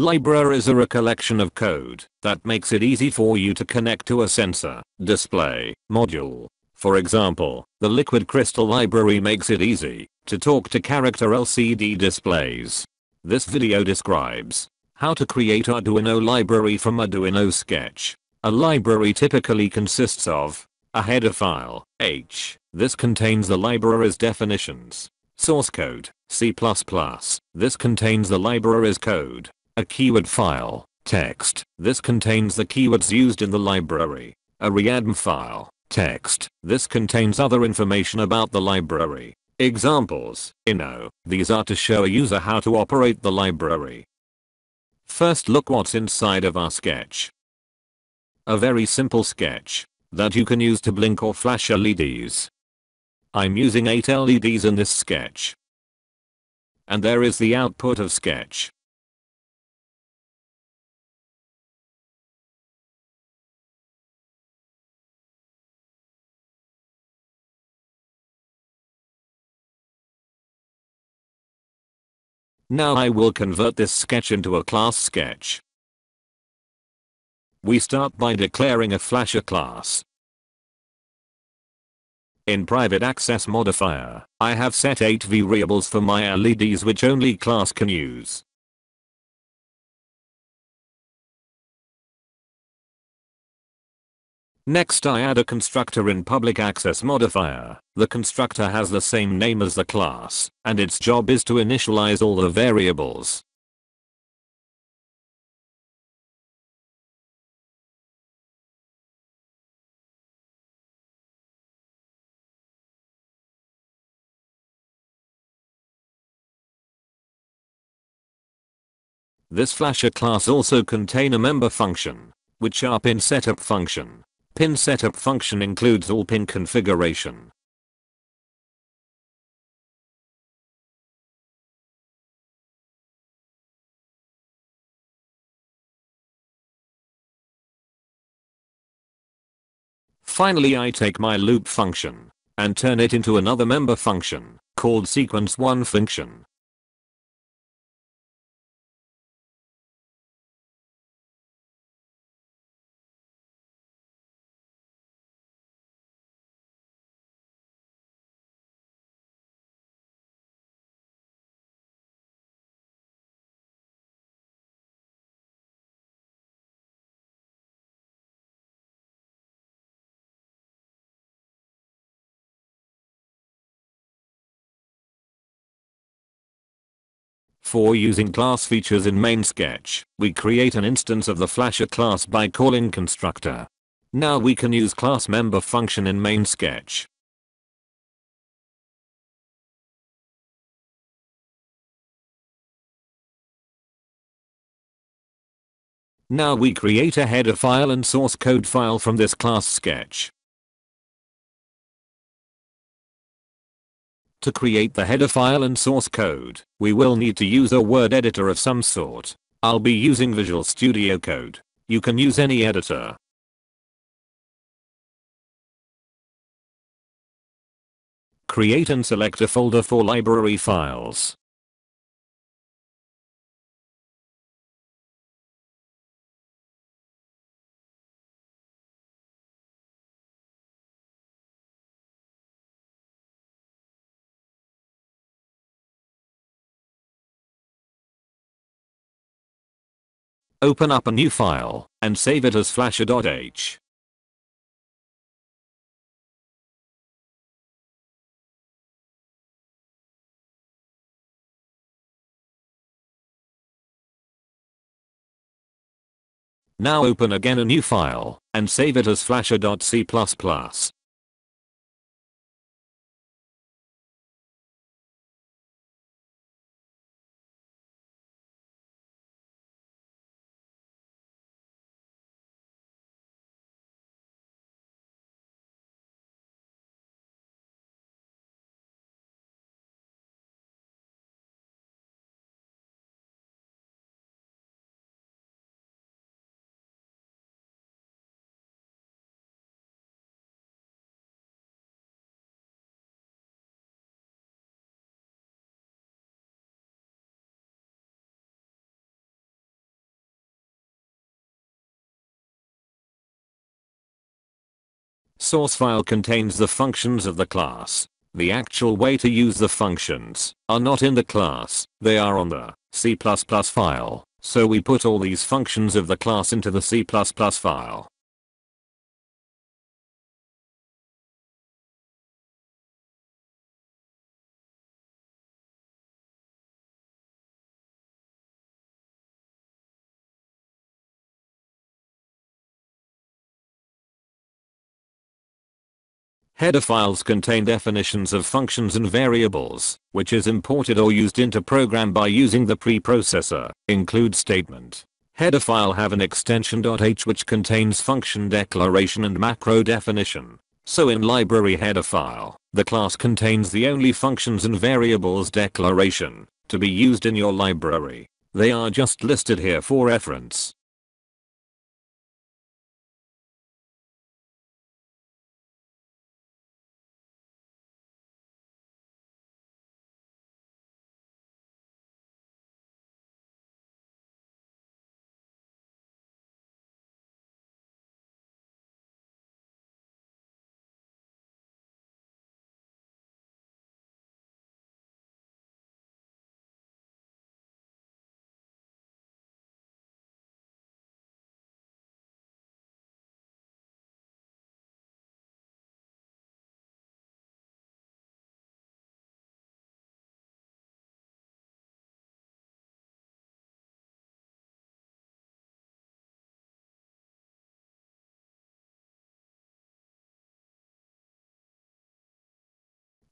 Libraries are a collection of code that makes it easy for you to connect to a sensor, display, module. For example, the Liquid Crystal library makes it easy to talk to character LCD displays. This video describes how to create Arduino library from Arduino Sketch. A library typically consists of a header file, H. This contains the library's definitions. Source code, C++. This contains the library's code. A keyword file, text. This contains the keywords used in the library. A readme file, text. This contains other information about the library. Examples, Inno. These are to show a user how to operate the library. First look what's inside of our sketch. A very simple sketch that you can use to blink or flash LEDs. I'm using 8 LEDs in this sketch. And there is the output of sketch. Now I will convert this sketch into a class sketch. We start by declaring a flasher class. In private access modifier, I have set 8 variables for my LEDs which only class can use. Next I add a constructor in public access modifier. The constructor has the same name as the class, and its job is to initialize all the variables. This flasher class also contain a member function, which are in setup function. Pin setup function includes all pin configuration. Finally I take my loop function and turn it into another member function called sequence1 function. For using class features in main sketch, we create an instance of the flasher class by calling constructor. Now we can use class member function in main sketch. Now we create a header file and source code file from this class sketch. To create the header file and source code, we will need to use a word editor of some sort. I'll be using Visual Studio Code. You can use any editor. Create and select a folder for library files. Open up a new file and save it as flasher.h. Now open again a new file and save it as flasher.c++. source file contains the functions of the class. The actual way to use the functions are not in the class, they are on the C++ file, so we put all these functions of the class into the C++ file. Header files contain definitions of functions and variables, which is imported or used into program by using the preprocessor, include statement. Header file have an extension .h which contains function declaration and macro definition. So in library header file, the class contains the only functions and variables declaration to be used in your library. They are just listed here for reference.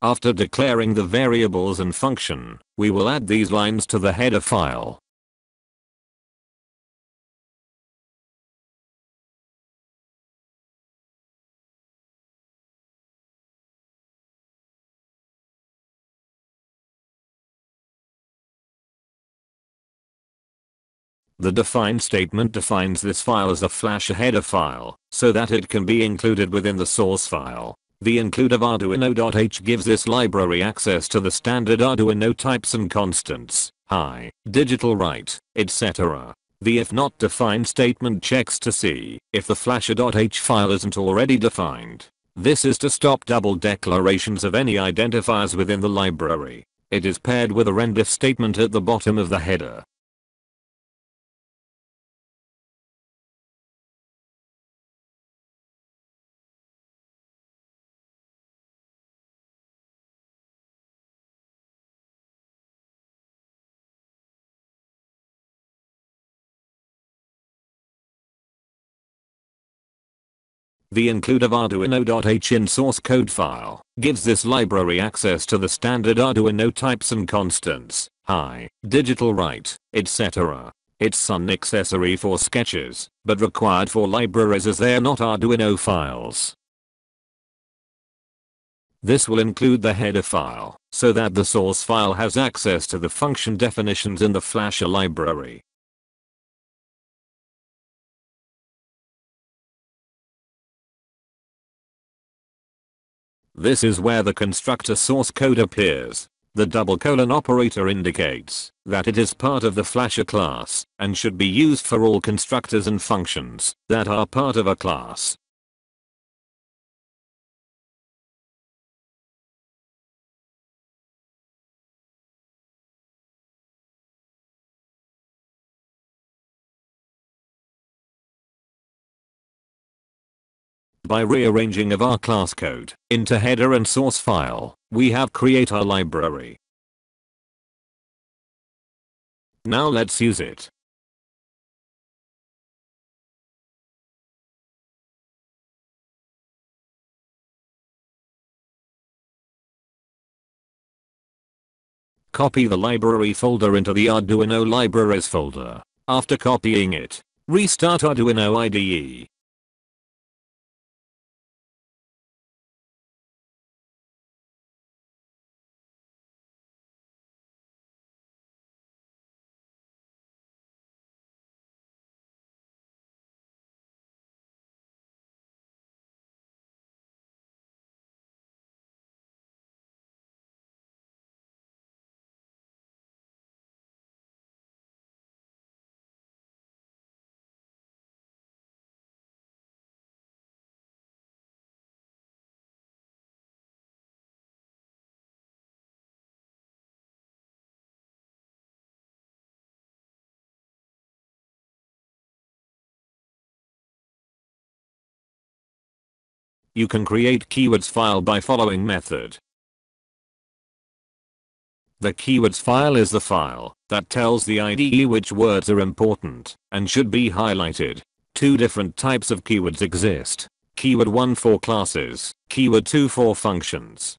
After declaring the variables and function, we will add these lines to the header file. The define statement defines this file as a flash header file, so that it can be included within the source file. The include of Arduino.h gives this library access to the standard Arduino types and constants, high, digital write, etc. The if not defined statement checks to see if the flasher.h file isn't already defined. This is to stop double declarations of any identifiers within the library. It is paired with a endif statement at the bottom of the header. The include of Arduino.h in source code file gives this library access to the standard Arduino types and constants, high, digital write, etc. It's an accessory for sketches, but required for libraries as they are not Arduino files. This will include the header file, so that the source file has access to the function definitions in the Flasher library. This is where the constructor source code appears. The double colon operator indicates that it is part of the flasher class and should be used for all constructors and functions that are part of a class. By rearranging of our class code into header and source file, we have create our library. Now let's use it. Copy the library folder into the Arduino libraries folder. After copying it, restart Arduino IDE. You can create keywords file by following method. The keywords file is the file that tells the IDE which words are important and should be highlighted. Two different types of keywords exist. Keyword 1 for classes, keyword 2 for functions.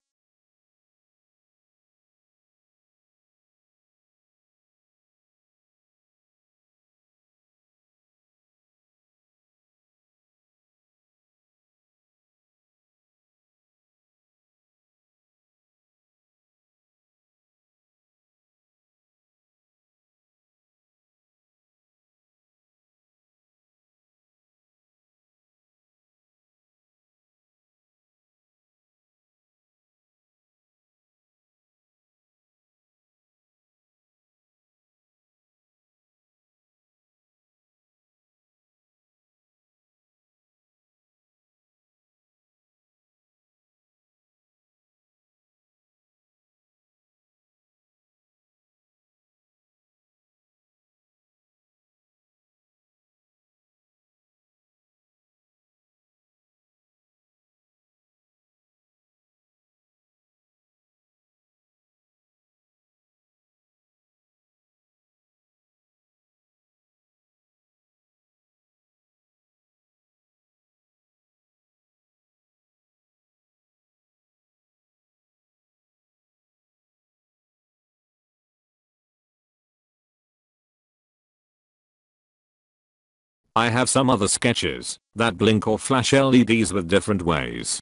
I have some other sketches that blink or flash LEDs with different ways.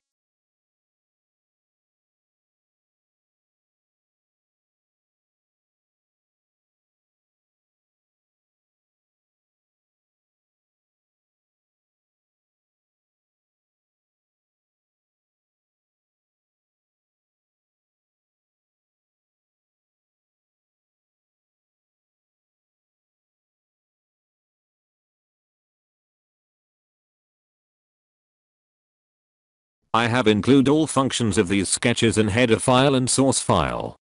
I have include all functions of these sketches in header file and source file.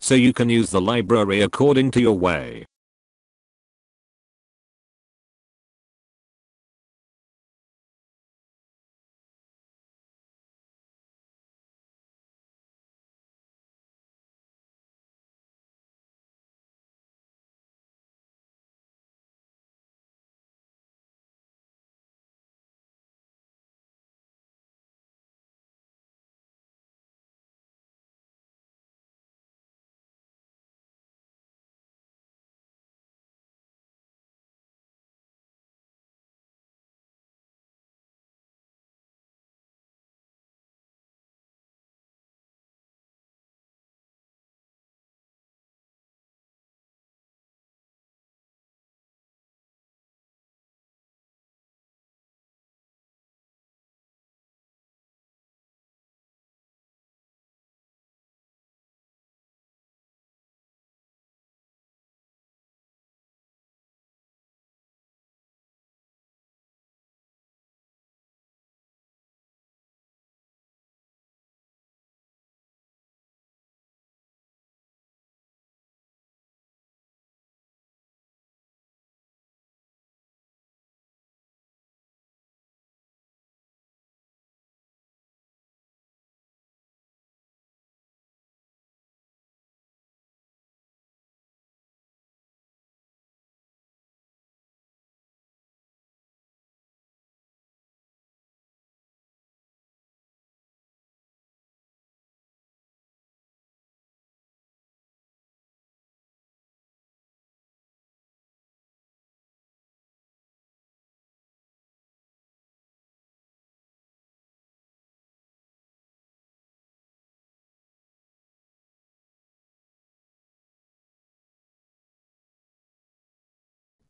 So you can use the library according to your way.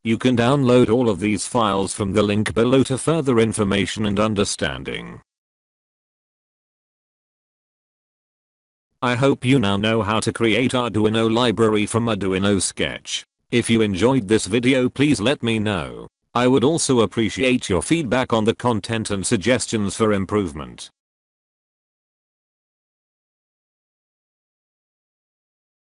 You can download all of these files from the link below to further information and understanding. I hope you now know how to create Arduino library from Arduino Sketch. If you enjoyed this video please let me know. I would also appreciate your feedback on the content and suggestions for improvement.